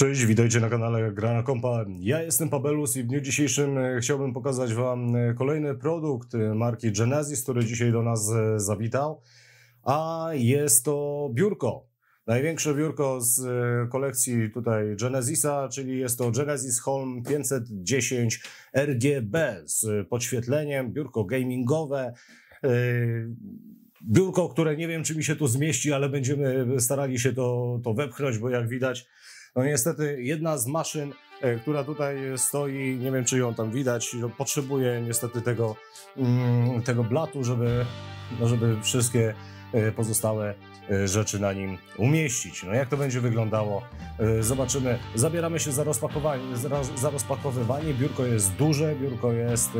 Cześć, witajcie na kanale Grana Kompa. Ja jestem Pabelus i w dniu dzisiejszym e, chciałbym pokazać Wam e, kolejny produkt e, marki Genesis, który dzisiaj do nas zawitał, a jest to biurko. Największe biurko z kolekcji tutaj Genesisa, czyli jest to Genesis Home 510 RGB z podświetleniem, biurko gamingowe. Biurko, które nie wiem, czy mi się tu zmieści, ale będziemy starali się to, to wepchnąć, bo jak widać, no niestety jedna z maszyn, e, która tutaj stoi, nie wiem czy ją tam widać, no potrzebuje niestety tego, mm, tego blatu, żeby, no żeby wszystkie e, pozostałe e, rzeczy na nim umieścić. No jak to będzie wyglądało, zobaczymy. Zabieramy się za rozpakowanie, za, rozpakowywanie. Biurko jest duże, biurko jest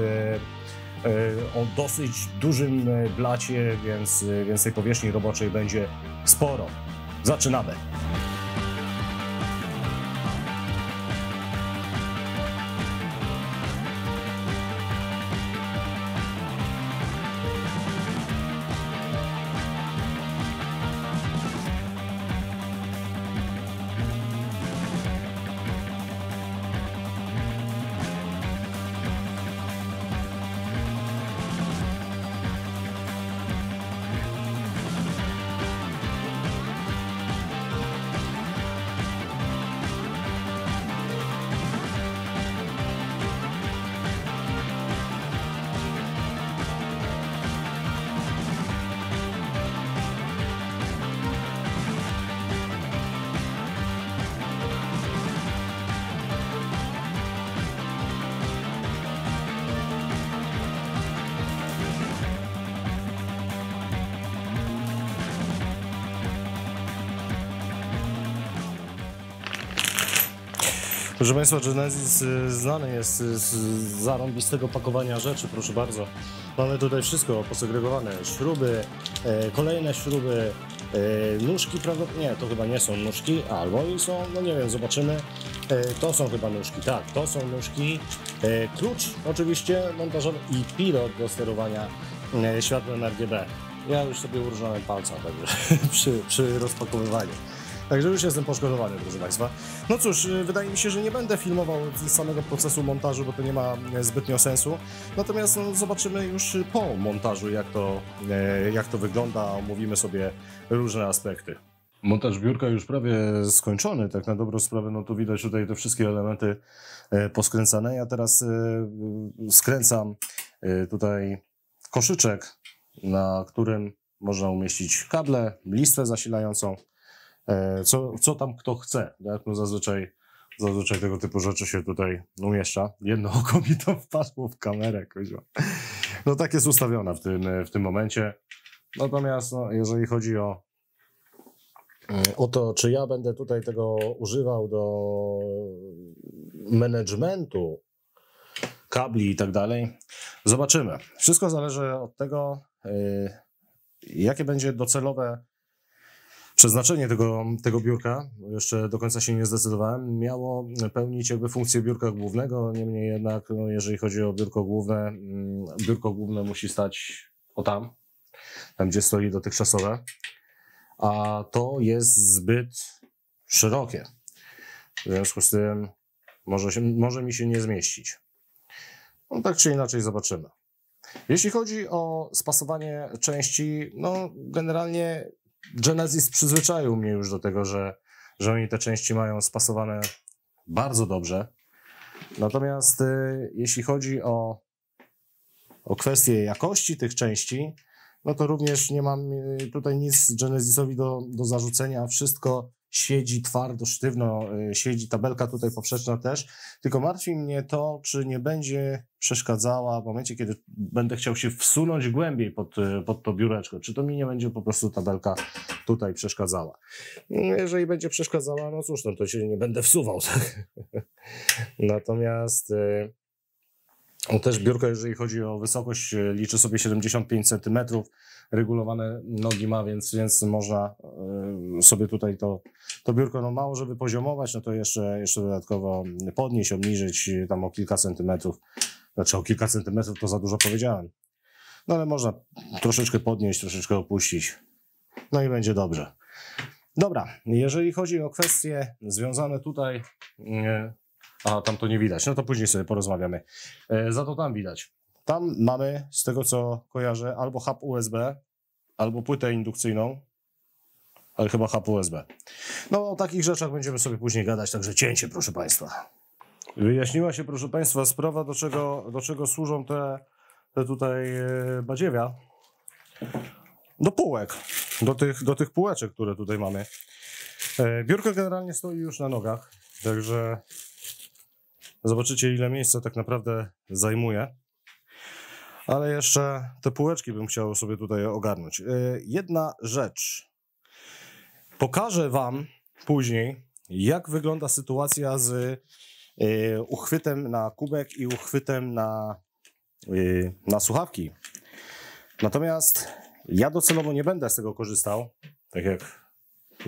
o dosyć dużym blacie, więc, więc tej powierzchni roboczej będzie sporo. Zaczynamy. Proszę Państwa, Genesis y, znany jest z zarąbistego pakowania rzeczy, proszę bardzo. Mamy tutaj wszystko posegregowane, śruby, e, kolejne śruby, e, nóżki, prawda? Nie, to chyba nie są nóżki, albo i są, no nie wiem, zobaczymy. E, to są chyba nóżki, tak, to są nóżki. Klucz oczywiście montażowy i pilot do sterowania światłem RGB. Ja już sobie urżnąłem palca także przy, przy rozpakowywaniu. Także już jestem poszkodowany, proszę Państwa. No cóż, y, wydaje mi się, że nie będę filmował samego procesu montażu, bo to nie ma e, zbytnio sensu. Natomiast no, zobaczymy już po montażu, jak to, e, jak to wygląda, omówimy sobie różne aspekty. Montaż biurka już prawie skończony, tak na dobrą sprawę, no tu widać tutaj te wszystkie elementy poskręcane. Ja teraz skręcam tutaj koszyczek, na którym można umieścić kable, listwę zasilającą, co, co tam kto chce. Tak? No zazwyczaj, zazwyczaj tego typu rzeczy się tutaj umieszcza. Jedno oko mi to wpadło w kamerę, kuźwa. No tak jest ustawiona w tym, w tym momencie. Natomiast no, jeżeli chodzi o, o to, czy ja będę tutaj tego używał do managementu kabli i tak dalej, zobaczymy. Wszystko zależy od tego, y, jakie będzie docelowe przeznaczenie tego, tego biurka. Jeszcze do końca się nie zdecydowałem. Miało pełnić jakby funkcję biurka głównego, niemniej jednak, no, jeżeli chodzi o biurko główne, mm, biurko główne musi stać o tam, tam gdzie stoi dotychczasowe, a to jest zbyt szerokie. W związku z tym może, się, może mi się nie zmieścić. No tak czy inaczej zobaczymy. Jeśli chodzi o spasowanie części, no generalnie Genesis przyzwyczaił mnie już do tego, że, że oni te części mają spasowane bardzo dobrze. Natomiast y, jeśli chodzi o, o kwestię jakości tych części, no to również nie mam y, tutaj nic Genesisowi do, do zarzucenia. Wszystko siedzi twardo, sztywno, y, siedzi tabelka tutaj poprzeczna też. Tylko martwi mnie to, czy nie będzie przeszkadzała w momencie, kiedy będę chciał się wsunąć głębiej pod, y, pod to biureczko. Czy to mi nie będzie po prostu tabelka tutaj przeszkadzała. Jeżeli będzie przeszkadzała, no cóż, no to się nie będę wsuwał. Tak? Natomiast y, też biurko, jeżeli chodzi o wysokość, y, liczy sobie 75 cm. Regulowane nogi ma, więc, więc można y, sobie tutaj to, to biurko no mało, żeby poziomować, no to jeszcze, jeszcze dodatkowo podnieść, obniżyć y, tam o kilka centymetrów. Znaczy o kilka centymetrów to za dużo powiedziałem. No ale można troszeczkę podnieść, troszeczkę opuścić. No i będzie dobrze. Dobra, jeżeli chodzi o kwestie związane tutaj, e, a tam to nie widać, no to później sobie porozmawiamy. E, Za to tam widać. Tam mamy, z tego co kojarzę, albo hub USB, albo płytę indukcyjną, ale chyba hub USB. No o takich rzeczach będziemy sobie później gadać, także cięcie, proszę Państwa. Wyjaśniła się, proszę Państwa, sprawa, do czego, do czego służą te, te tutaj e, badziewia. Do półek, do tych, do tych półeczek, które tutaj mamy. E, Biurko generalnie stoi już na nogach, także zobaczycie, ile miejsca tak naprawdę zajmuje. Ale jeszcze te półeczki bym chciał sobie tutaj ogarnąć. E, Jedna rzecz. Pokażę Wam później, jak wygląda sytuacja z e, uchwytem na kubek i uchwytem na, e, na słuchawki. Natomiast ja docelowo nie będę z tego korzystał, tak jak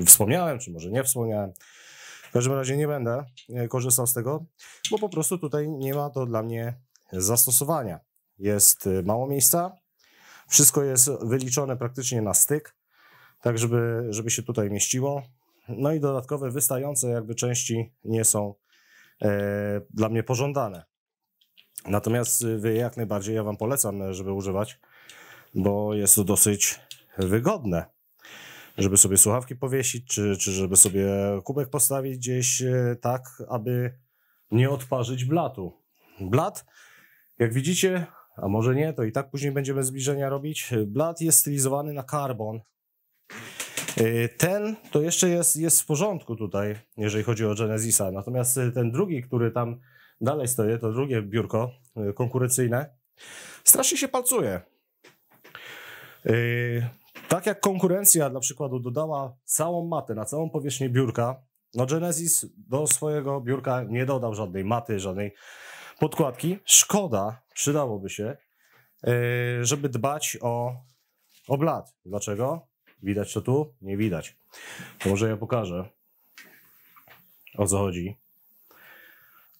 wspomniałem, czy może nie wspomniałem. W każdym razie nie będę e, korzystał z tego, bo po prostu tutaj nie ma to dla mnie zastosowania. Jest e, mało miejsca, wszystko jest wyliczone praktycznie na styk, tak żeby, żeby się tutaj mieściło. No i dodatkowe wystające jakby części nie są e, dla mnie pożądane. Natomiast wy jak najbardziej ja wam polecam, e, żeby używać, bo jest to dosyć wygodne. Żeby sobie słuchawki powiesić, czy, czy żeby sobie kubek postawić gdzieś e, tak, aby nie odparzyć blatu. Blat, jak widzicie, a może nie, to i tak później będziemy zbliżenia robić. Blat jest stylizowany na karbon. E, Ten to jeszcze jest, jest w porządku tutaj, jeżeli chodzi o Genesisa. Natomiast e, ten drugi, który tam dalej stoi, to drugie biurko konkurencyjne, strasznie się palcuje. Tak jak konkurencja dla przykładu dodała całą matę na całą powierzchnię biurka, no Genesis do swojego biurka nie dodał żadnej maty, żadnej podkładki. Szkoda, przydałoby się, e, żeby dbać o, o. Dlaczego? Widać to tu? Nie widać. To może ja pokażę, o co chodzi.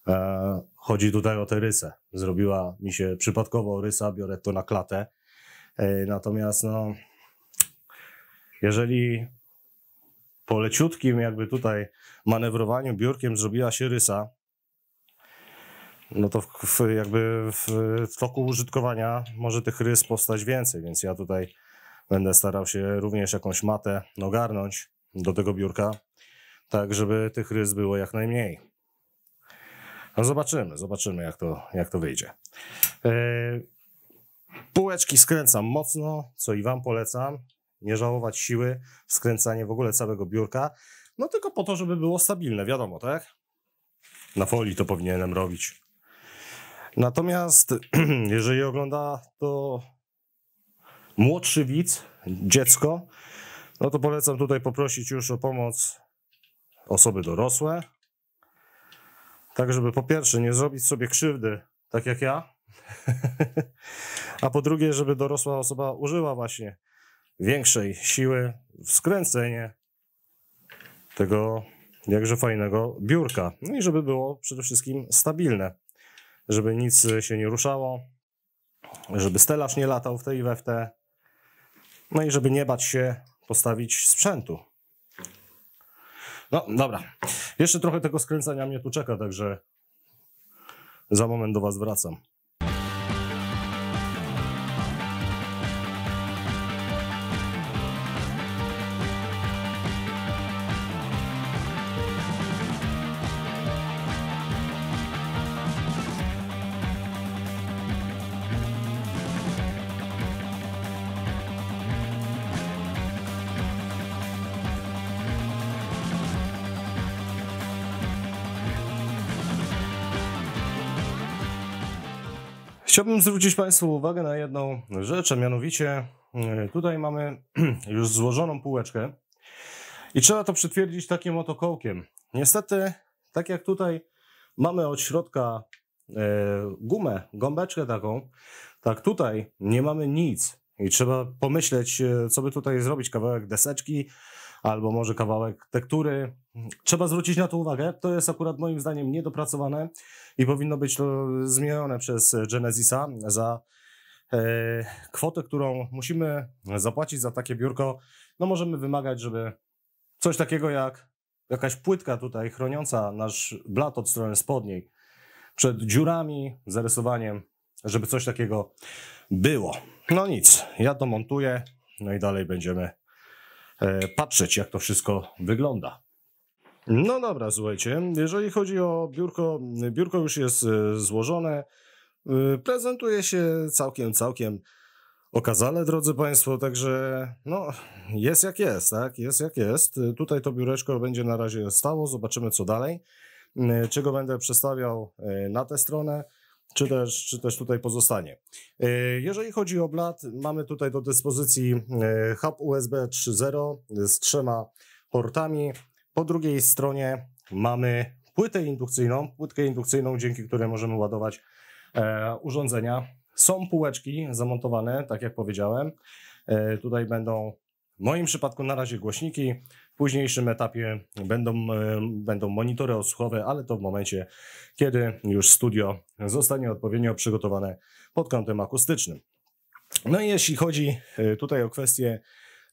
E, chodzi tutaj o tę rysę. Zrobiła mi się przypadkowo rysa, biorę to na klatę. E, natomiast no, jeżeli po leciutkim jakby tutaj manewrowaniu biurkiem zrobiła się rysa, no to w, jakby w, w toku użytkowania może tych rys powstać więcej, więc ja tutaj będę starał się również jakąś matę ogarnąć do tego biurka, tak żeby tych rys było jak najmniej. No zobaczymy, zobaczymy jak to, jak to wyjdzie. E, Półeczki skręcam mocno, co i Wam polecam. Nie żałować siły, skręcanie w ogóle całego biurka. No tylko po to, żeby było stabilne, wiadomo, tak? Na folii to powinienem robić. Natomiast jeżeli ogląda to młodszy widz, dziecko, no to polecam tutaj poprosić już o pomoc osoby dorosłe. Tak, żeby po pierwsze nie zrobić sobie krzywdy, tak jak ja, a po drugie, żeby dorosła osoba użyła właśnie większej siły w skręcenie tego jakże fajnego biurka. No i żeby było przede wszystkim stabilne, żeby nic się nie ruszało, żeby stelaż nie latał w tej i we w te, no i żeby nie bać się postawić sprzętu. No dobra, jeszcze trochę tego skręcania mnie tu czeka, także za moment do Was wracam. Chciałbym zwrócić Państwu uwagę na jedną rzecz, a mianowicie e, tutaj mamy już złożoną półeczkę i trzeba to przytwierdzić takim oto kołkiem. Niestety, tak jak tutaj mamy od środka e, gumę, gąbeczkę taką, tak tutaj nie mamy nic i trzeba pomyśleć, e, co by tutaj zrobić, kawałek deseczki albo może kawałek tektury. Trzeba zwrócić na to uwagę. To jest akurat moim zdaniem niedopracowane i powinno być to zmienione przez Genesisa za e, kwotę, którą musimy zapłacić za takie biurko. No możemy wymagać, żeby coś takiego jak jakaś płytka tutaj chroniąca nasz blat od strony spodniej przed dziurami, zarysowaniem, żeby coś takiego było. No nic, ja to montuję, no i dalej będziemy patrzeć, jak to wszystko wygląda. No dobra, słuchajcie, jeżeli chodzi o biurko, biurko już jest e, złożone, e, prezentuje się całkiem, całkiem okazale, drodzy Państwo, także no, jest jak jest, tak, jest jak jest. E, Tutaj to biureczko będzie na razie stało, zobaczymy co dalej, E, czego będę przestawiał e, na tę stronę, czy też, czy też tutaj pozostanie. E, Jeżeli chodzi o blat, mamy tutaj do dyspozycji e, hub USB 3.0 z trzema portami. Po drugiej stronie mamy płytę indukcyjną, płytkę indukcyjną, dzięki której możemy ładować e, urządzenia. Są półeczki zamontowane, tak jak powiedziałem. Tutaj będą w moim przypadku na razie głośniki, w późniejszym etapie będą, e, będą monitory odsłuchowe, ale to w momencie, kiedy już studio zostanie odpowiednio przygotowane pod kątem akustycznym. No i jeśli chodzi e, tutaj o kwestie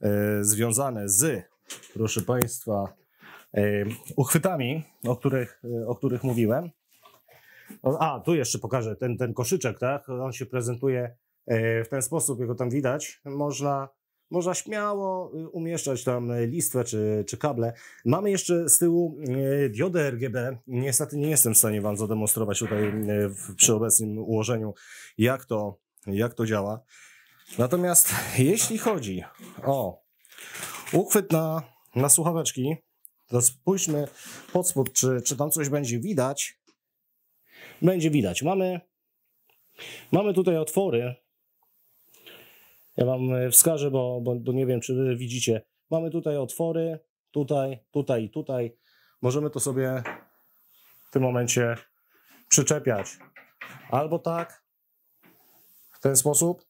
e, związane z, proszę Państwa, uchwytami, o których, o których mówiłem. A, tu jeszcze pokażę ten, ten koszyczek, tak? On się prezentuje w ten sposób, jak go tam widać. Można, można śmiało y, umieszczać tam e, listwę czy, czy kable. Mamy jeszcze z tyłu diodę RGB. Niestety nie jestem w stanie Wam zademonstrować tutaj w, przy obecnym ułożeniu, jak to, jak to działa. Natomiast jeśli chodzi o uchwyt na, na słuchaweczki, to spójrzmy pod spód, czy, czy tam coś będzie widać. Będzie widać. Mamy, mamy tutaj otwory. Ja Wam e, wskażę, bo, bo, bo nie wiem, czy Wy widzicie. Mamy tutaj otwory, tutaj, tutaj i tutaj. Możemy to sobie w tym momencie przyczepiać. Albo tak, w ten sposób,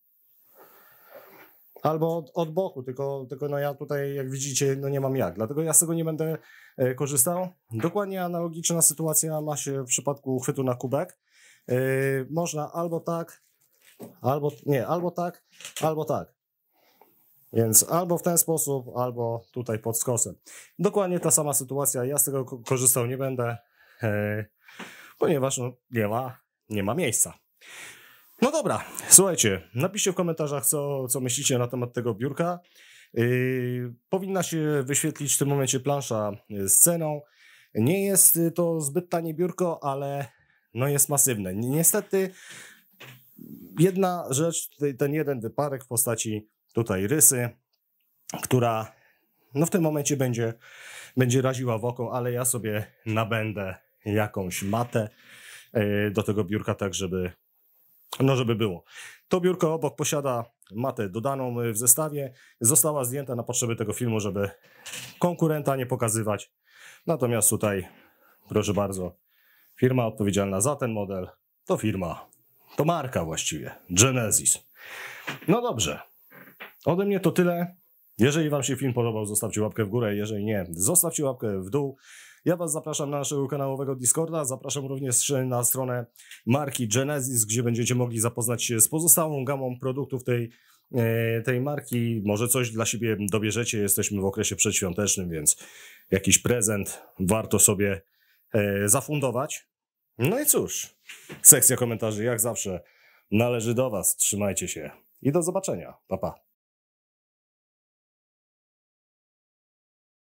albo od, od boku, tylko, tylko no ja tutaj, jak widzicie, no nie mam jak. Dlatego ja z tego nie będę e, korzystał. Dokładnie analogiczna sytuacja ma się w przypadku uchwytu na kubek. E, można albo tak, albo nie, albo tak, albo tak. Więc albo w ten sposób, albo tutaj pod skosem. Dokładnie ta sama sytuacja. Ja z tego ko- korzystał nie będę, e, ponieważ no, nie, ma, nie ma miejsca. No dobra, słuchajcie, napiszcie w komentarzach, co, co myślicie na temat tego biurka. Yy, powinna się wyświetlić w tym momencie plansza z ceną. Nie jest y, to zbyt tanie biurko, ale no jest masywne. Ni- Niestety jedna rzecz, ten jeden wyparek w postaci tutaj rysy, która no w tym momencie będzie, będzie raziła w oko, ale ja sobie nabędę jakąś matę yy, do tego biurka, tak żeby no, żeby było. To biurko obok posiada matę dodaną y, w zestawie. Została zdjęta na potrzeby tego filmu, żeby konkurenta nie pokazywać. Natomiast tutaj, proszę bardzo, firma odpowiedzialna za ten model to firma, to marka właściwie, Genesis. No dobrze, ode mnie to tyle. Jeżeli Wam się film podobał, zostawcie łapkę w górę. Jeżeli nie, zostawcie łapkę w dół. Ja Was zapraszam na naszego kanałowego Discorda. Zapraszam również na stronę marki Genesis, gdzie będziecie mogli zapoznać się z pozostałą gamą produktów tej, e, tej marki. Może coś dla siebie dobierzecie. Jesteśmy w okresie przedświątecznym, więc jakiś prezent warto sobie e, zafundować. No i cóż, sekcja komentarzy jak zawsze należy do Was. Trzymajcie się i do zobaczenia. Pa, pa.